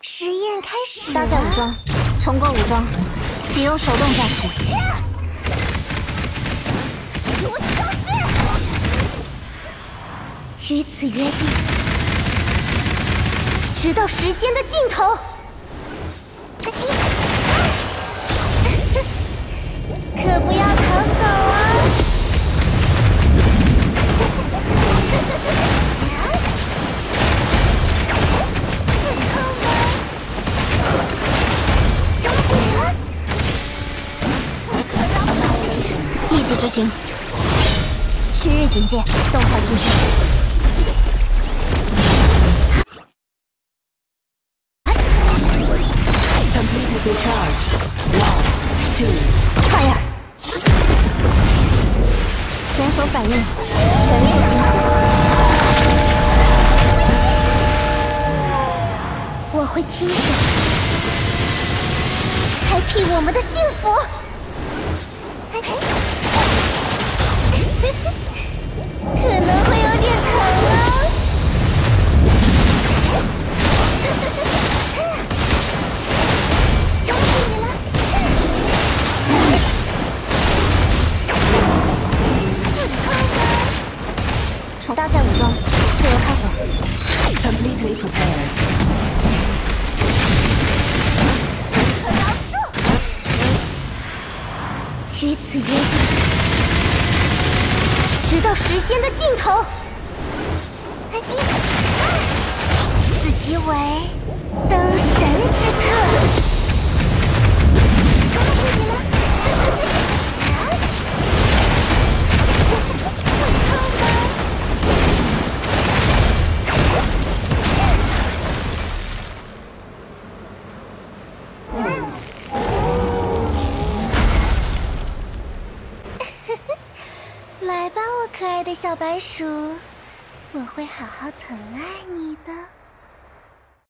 实验开始。搭载武装，重构武装，启用手动驾驶。给我消失！与此约定，直到时间的尽头。可立即执行。区域警戒，动态继续。Fire！连锁反应，全速激活。我会亲手开辟我们的幸福。可能会有点疼啊！交给你了。重载武装，自由开火。Completely prepared. 可饶恕！与此约定，直到时间的尽头。此即为灯来吧，我可爱的小白鼠，我会好好疼爱你的。